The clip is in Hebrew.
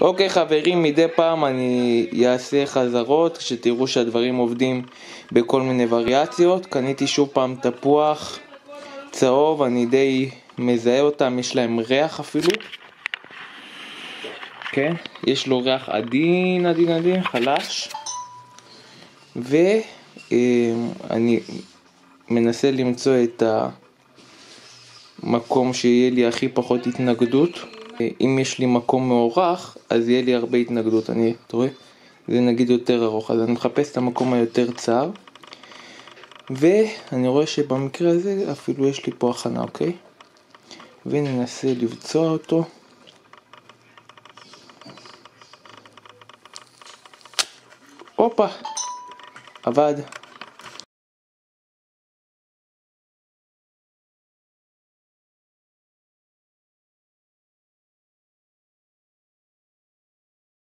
אוקיי חברים, מדי פעם אני אעשה חזרות, שתראו שהדברים עובדים בכל מיני וריאציות. קניתי שוב פעם תפוח צהוב, אני די מזהה אותם, יש להם ריח אפילו. כן, יש לו ריח עדין, עדין, עדין, חלש. ואני מנסה למצוא את המקום שיהיה לי הכי פחות התנגדות. אם יש לי מקום מאורך, אז יהיה לי הרבה התנגדות. אני, אתה רואה? זה נגיד יותר ארוך, אז אני מחפש את המקום היותר צר. ואני רואה שבמקרה הזה אפילו יש לי פה הכנה, אוקיי? וננסה לבצוע אותו. הופה, עבד.